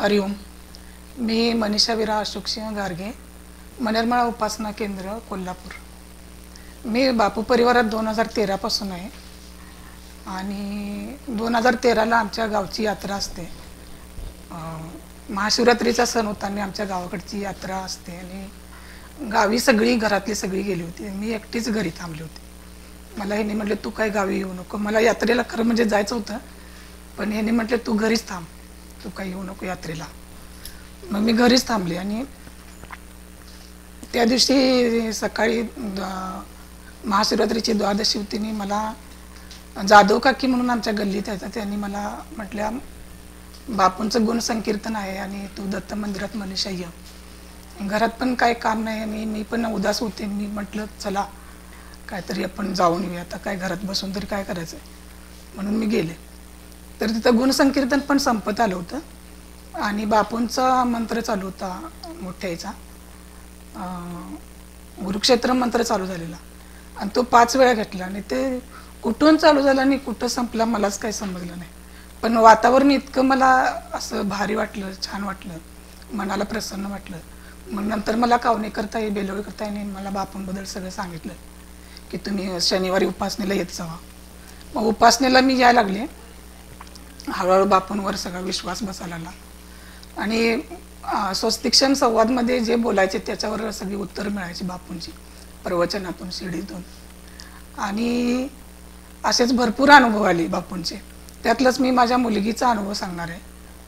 हरिओम मी मनीषा विरा अशोकसिंह गारगे मनेरमाळा उपासना केंद्र कोल्हापूर. मी बापू परिवारात दोन हजार तेरापासून आहे. आणि दोन हजार तेराला आमच्या गावची यात्रा असते. महाशिवरात्रीचा सण होता आणि आमच्या गावाकडची यात्रा असते. आणि गावी सगळी घरातली सगळी गेली होती. मी एकटीच घरी थांबली होती. मला ह्याने म्हटले तू काय गावी येऊ नको. मला यात्रेला खरं म्हणजे जायचं होतं पण ह्याने म्हटले तू घरीच थांब. तू काही येऊ नको यात्रेला. मग मी घरीच थांबले आणि त्या दिवशी सकाळी महाशिवरात्रीची द्वादशी होती आणि मला जाधव काकी म्हणून आमच्या गल्लीत आहेत त्यांनी मला म्हटल्या बापूंचं गुण संकीर्तन आहे आणि तू दत्त मंदिरात मनीषा ये. घरात पण काय काम नाही आणि मी पण उदास होते. मी म्हटलं चला काहीतरी आपण जाऊन येऊया. आता काय घरात बसून तरी काय करायचं म्हणून मी गेले. तर तिथं गुणसंकीर्तन पण संपत आलं होतं. आणि बापूंचा मंत्र चालू होता मोठ्याचा. गुरुक्षेत्र मंत्र चालू झालेला. आणि तो पाच वेळा घेतला. आणि ते कुठून चालू झाला आणि कुठं संपला मलाच काही समजलं नाही. पण वातावरण इतकं मला असं भारी वाटलं छान वाटलं. मनाला प्रसन्न वाटलं. मग नंतर मला कावणे करता येईल बेलोळी करता येईल मला बापूंबद्दल सगळं सांगितलं की तुम्ही शनिवारी उपासनेला येत जावा. मग उपासनेला मी यायला लागले. हळूहळू बापूंवर सगळा विश्वास बसायला लागला. आणि स्वस्तिक्षण संवादमध्ये जे बोलायचे त्याच्यावर सगळी उत्तर मिळायची बापूंची प्रवचनातून शिडीतून. आणि असेच भरपूर अनुभव आले बापूंचे. त्यातलंच मी माझ्या मुलगीचा अनुभव सांगणार आहे.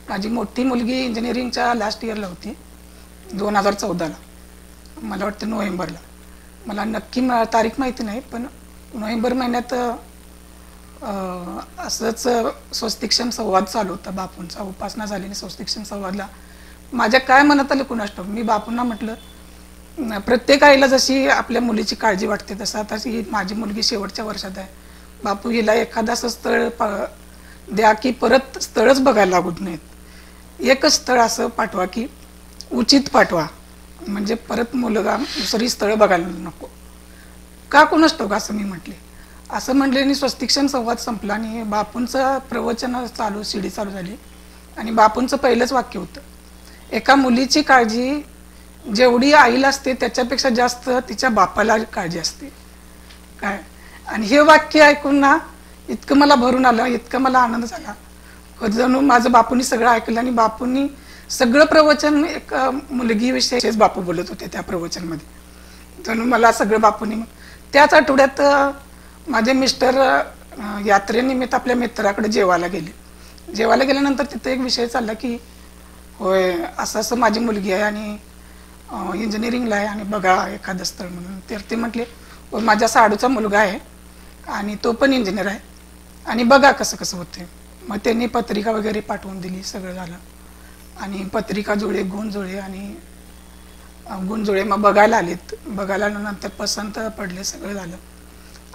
माझी मोठी मुलगी इंजिनिअरिंगच्या लास्ट इयरला होती दोन हजार चौदाला. मला वाटतं नोव्हेंबरला. मला नक्की तारीख माहिती नाही पण नोव्हेंबर महिन्यात असंच स्वस्तिक्षण संवाद चालू होता बापूंचा. उपासना झाली आणि स्वस्तिक्षण संवादला. माझ्या काय मनात आलं कुणास मी बापूंना म्हटलं प्रत्येक आईला जशी आपल्या मुलीची काळजी वाटते तसं आता ही माझी मुलगी शेवटच्या वर्षात आहे. बापू हिला एखादा असं स्थळ प- द्या की परत स्थळच बघायला लागत नाहीत एकच स्थळ असं पाठवा की उचित पाठवा. म्हणजे परत मुलगा दुसरी स्थळं बघायला नको. का कोणच ठाऊक? असं मी म्हटले. असं म्हटल्याने स्वस्तिक्षण संवाद संपला आणि बापूंचं प्रवचन चालू शिडी चालू झाली. आणि बापूंचं पहिलंच वाक्य होतं एका मुलीची काळजी जेवढी आईला असते त्याच्यापेक्षा जास्त तिच्या बापाला काळजी असते. काय? आणि हे वाक्य ऐकून ना इतकं मला भरून आलं इतकं मला आनंद झाला. जणू माझं बापूंनी सगळं ऐकलं आणि बापूंनी सगळं प्रवचन एक अं, मुलगीविषयीच बापू बोलत होते त्या प्रवचनमध्ये. जणू मला सगळं बापूंनी त्याच आठवड्यात माझे मिस्टर यात्रेनिमित्त आपल्या मित्राकडे जेवायला गेले. जेवायला गेल्यानंतर तिथं एक विषय चालला की होय असं असं माझी मुलगी आहे आणि इंजिनिअरिंगला आहे आणि बघा एखादं स्थळ म्हणून. तर ते म्हटले माझ्या साडूचा मुलगा आहे आणि तो पण इंजिनियर आहे आणि बघा कसं कसं होते मग त्यांनी पत्रिका वगैरे पाठवून दिली सगळं झालं. आणि पत्रिका जुळे गुण जुळे आणि गुणजुळे गुण जुळे मग बघायला आलेत. बघायला आल्यानंतर पसंत पडले सगळं झालं.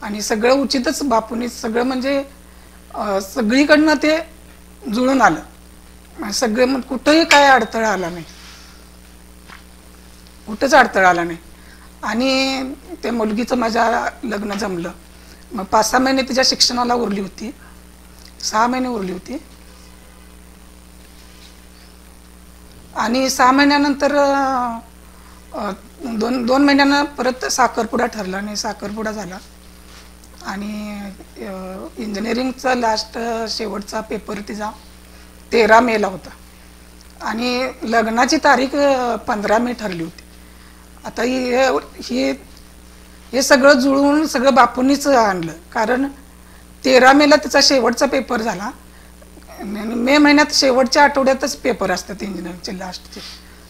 आणि सगळं उचितच बापूंनी सगळं म्हणजे सगळीकडनं ते जुळून आलं. सगळे मग कुठंही काय अडथळा आला नाही. कुठंच अडथळा आला नाही. आणि त्या मुलगीचं माझ्या लग्न जमलं. मग पाच सहा महिने तिच्या शिक्षणाला उरली होती. सहा महिने उरली होती. आणि सहा महिन्यानंतर दोन दोन महिन्यानं परत साखरपुडा ठरला आणि साखरपुडा झाला. आणि इंजिनिअरिंगचा लास्ट शेवटचा पेपर तिचा तेरा मेला होता. आणि लग्नाची तारीख पंधरा मे ठरली होती. आता ही हे सगळं जुळवून सगळं बापूंनीच आणलं. कारण तेरा मेला तिचा शेवटचा पेपर झाला. मे महिन्यात शेवटच्या आठवड्यातच पेपर असतात इंजिनिअरिंगचे लास्टचे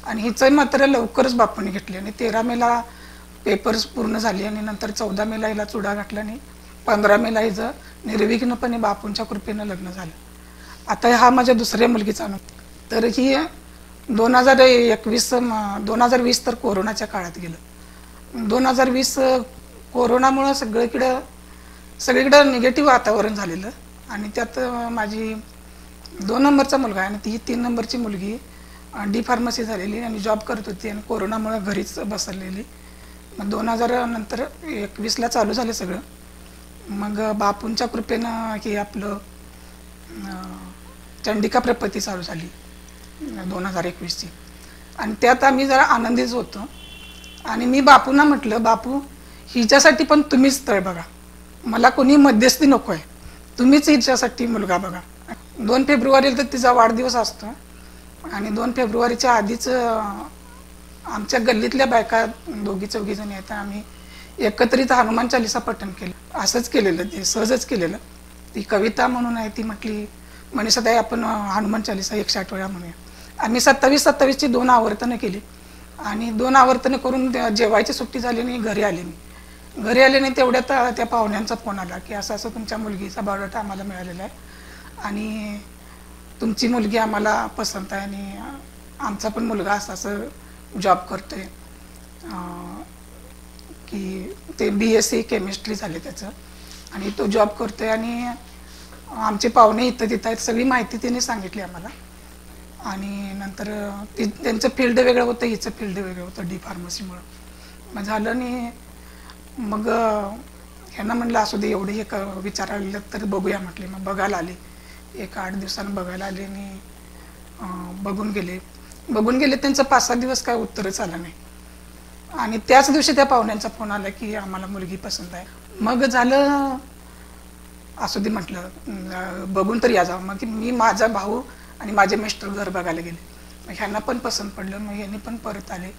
आणि हिचं मात्र लवकरच बापूंनी घेतली. आणि तेरा मेला पेपर्स पूर्ण झाले आणि नंतर चौदा मेला हिला चुडा घातला आणि पंधरा मेला हिचं निर्विघ्नपणे बापूंच्या कृपेनं लग्न झालं. आता हा माझ्या दुसऱ्या मुलगीचा अनुभव. तर ही दोन हजार एकवीस दोन हजार वीस तर कोरोनाच्या काळात गेलं. दोन हजार वीस कोरोनामुळं सगळीकडं सगळीकडं निगेटिव्ह वातावरण झालेलं. आणि त्यात माझी दोन नंबरचा मुलगा आहे आणि ती तीन नंबरची मुलगी डी फार्मसी झालेली आणि जॉब करत होती आणि कोरोनामुळं घरीच बसलेली. मग दोन हजार नंतर एकवीसला चालू झालं सगळं. मग बापूंच्या कृपेनं हे आपलं चंडिका प्रपत्ती चालू झाली दोन हजार एकवीसची. आणि त्यात आम्ही जरा आनंदीच होतो. आणि मी बापूंना म्हटलं बापू हिच्यासाठी पण तुम्हीच स्थळ बघा. मला कोणी मध्यस्थी नको आहे तुम्हीच हिच्यासाठी मुलगा बघा. दोन फेब्रुवारीला तर तिचा वाढदिवस असतो. आणि दोन फेब्रुवारीच्या आधीच आमच्या गल्लीतल्या बायका दोघी चौघी जणी आहेत. आम्ही एकत्रित हनुमान चालिसा पठण केलं. असंच केलेलं ते सहजच केलेलं. ती कविता म्हणून आहे ती म्हटली मनीषाताई आपण हनुमान चालिसा एकशे आठ वेळा म्हणूया. आम्ही सत्तावीस सत्तावीसची दोन आवर्तनं केली. आणि दोन आवर्तनं करून जेवायची सुट्टी झाली आणि घरी आले मी. घरी आले नाही तेवढ्यात त्या पाहुण्यांचा फोन आला की असं असं तुमच्या मुलगीचा बायोडाटा आम्हाला मिळालेला आहे. आणि तुमची मुलगी आम्हाला पसंत आहे आणि आमचा पण मुलगा असं असं जॉब करतोय. की ते बी एस सी केमिस्ट्री झाले त्याचं. आणि तो जॉब करतो आहे आणि आमचे पाहुणे इथं तिथं आहेत. सगळी माहिती तिने सांगितली आम्हाला. आणि नंतर ती त्यांचं फील्ड वेगळं होतं हिचं फील्ड वेगळं होतं डी फार्मसीमुळं मग झालं आणि मग ह्यांना म्हणलं असू दे एवढे हे क विचारायला तर बघूया म्हटले. मग बघायला आले. एक आठ दिवसानं बघायला आले आणि बघून गेले. बघून गेले त्यांचं पाच सहा दिवस काय उत्तरच आलं नाही. आणि त्याच दिवशी त्या पाहुण्यांचा फोन आला की आम्हाला मुलगी पसंत आहे. मग झालं असू दे म्हटलं बघून तर या जावं. मग मी माझा भाऊ आणि माझे मिस्टर घर बघायला गेले. मग ह्यांना पण पसंत पडलं मग ह्यांनी पण परत आले.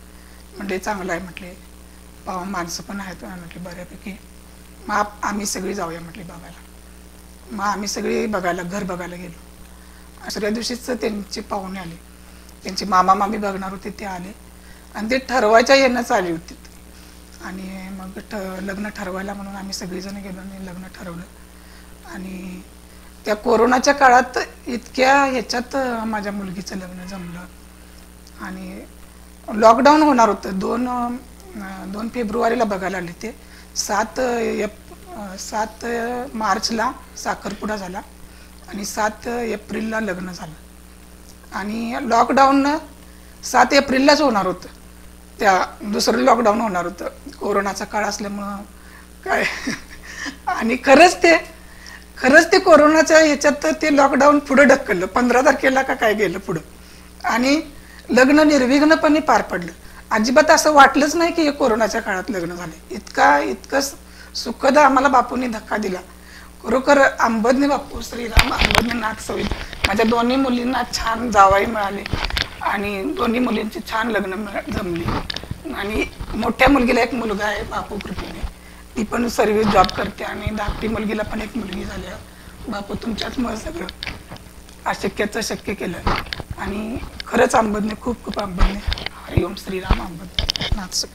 म्हटले चांगलं आहे म्हटले. पाव माणसं पण आहेत म्हटले बऱ्यापैकी. मग आम्ही सगळी जाऊया म्हटले बघायला. मग आम्ही सगळी बघायला घर बघायला गेलो. दुसऱ्या दिवशीच त्यांचे पाहुणे आले. त्यांचे मामा मामी बघणार होते ते आले. आणि ते ठरवायच्या येणंच आली होती. आणि मग ठ लग्न ठरवायला म्हणून आम्ही सगळेजण गेलो आणि लग्न ठरवलं. आणि त्या कोरोनाच्या काळात इतक्या ह्याच्यात माझ्या मुलगीचं लग्न जमलं. आणि लॉकडाऊन होणार होतं. दोन दोन फेब्रुवारीला बघायला आले ते. सात एप सात मार्चला साखरपुडा झाला आणि सात एप्रिलला लग्न झालं. आणि लॉकडाऊन सात एप्रिललाच होणार होतं. त्या दुसरं लॉकडाऊन होणार होतं. कोरोनाचा काळ असल्यामुळं काय? आणि खरंच ते खरंच ते कोरोनाच्या ह्याच्यात ते लॉकडाऊन पुढं ढकललं. पंधरा तारखेला का काय गेलं पुढं? आणि लग्न निर्विघ्नपणे पार पडलं. अजिबात असं वाटलंच नाही की हे कोरोनाच्या काळात लग्न झाले. इतका इतकं सुखद आम्हाला बापूंनी धक्का दिला. खरोखर आंबदने बापू श्रीराम आंबदने नाथ सवित माझ्या दोन्ही मुलींना छान जावाई मिळाले. आणि दोन्ही मुलींची छान लग्न जमले जमली. आणि मोठ्या मुलगीला एक मुलगा आहे बापू कृपेने ती पण सर्व्हिस जॉब करते आणि धाकटी मुलगीला पण एक मुलगी झाली बापू तुमच्याच मुळे सगळं अशक्याचं शक्य केलं. आणि खरंच आंबदने खूप खूप आंबदने हरिओम श्रीराम आंबद नाच